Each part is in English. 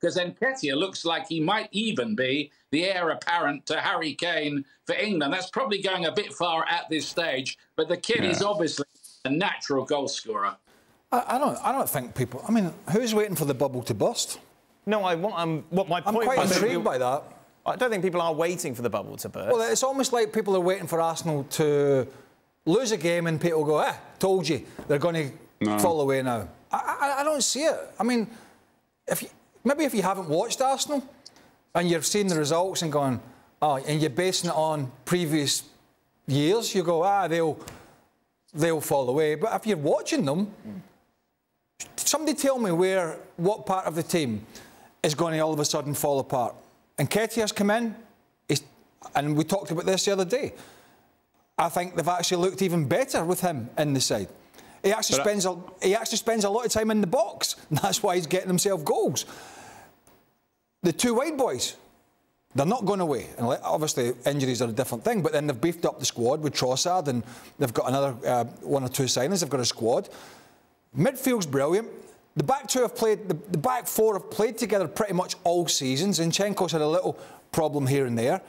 because Nketiah looks like he might even be the heir apparent to Harry Kane for England. That's probably going a bit far at this stage, but the kid yeah. is obviously a natural goal scorer. I, I, don't. I don't think people. I mean, who's waiting for the bubble to burst? No, I want. Um, what my point. I'm quite intrigued by that. I don't think people are waiting for the bubble to burst. Well, it's almost like people are waiting for Arsenal to lose a game and people go, "Eh, told you, they're going to no. fall away now." I, I, I, don't see it. I mean, if you, maybe if you haven't watched Arsenal and you've seen the results and gone, oh, and you're basing it on previous years, you go, ah, they'll they'll fall away. But if you're watching them, somebody tell me where what part of the team is going to all of a sudden fall apart. And Nketiah's come in, and we talked about this the other day. I think they've actually looked even better with him in the side. He actually but spends a, he actually spends a lot of time in the box. And that's why he's getting himself goals. The two wide boys, they're not going away. And obviously, injuries are a different thing. But then they've beefed up the squad with Trossard, and they've got another uh, one or two signings. They've got a squad. Midfield's brilliant. The back two have played. The, the back four have played together pretty much all seasons. Zinchenko's had a little problem here and there.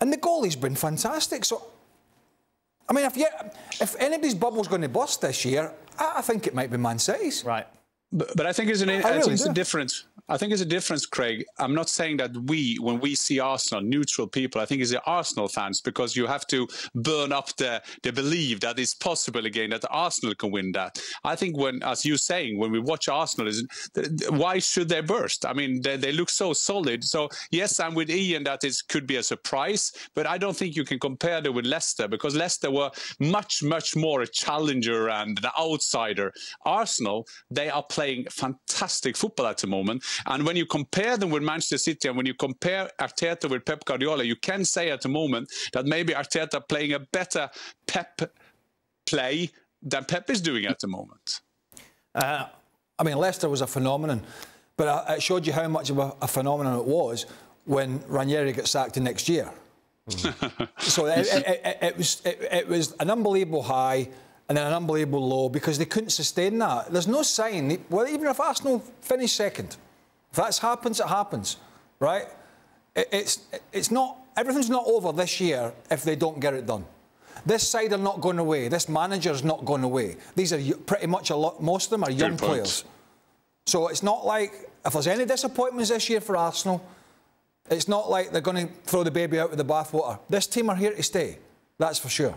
And the goalie's been fantastic. So I mean, if, you, if anybody's bubble's going to bust this year, I, I think it might be Man City's. Right. But, but I think it's an I really it's a difference. I think it's a difference, Craig. I'm not saying that we, when we see Arsenal, neutral people, I think it's the Arsenal fans because you have to burn up the, the belief that it's possible again that Arsenal can win that. I think when, as you're saying, when we watch Arsenal, is why should they burst? I mean, they, they look so solid. So yes, I'm with Ian that it could be a surprise, but I don't think you can compare them with Leicester because Leicester were much, much more a challenger and an outsider. Arsenal, they are playing fantastic football at the moment. And when you compare them with Manchester City and when you compare Arteta with Pep Guardiola, you can say at the moment that maybe Arteta playing a better Pep play than Pep is doing at the moment. Uh, I mean, Leicester was a phenomenon, but it showed you how much of a, a phenomenon it was when Ranieri got sacked the next year. so it, it, it, it was it, was an unbelievable high and then an unbelievable low because they couldn't sustain that. There's no sign. Well, even if Arsenal finish second, if that happens, it happens, right? It, it's, it's not, everything's not over this year if they don't get it done. This side are not going away. This manager's not going away. These are pretty much a lot, most of them are young Good players. So it's not like, if there's any disappointments this year for Arsenal, it's not like they're going to throw the baby out with the bathwater. This team are here to stay. That's for sure.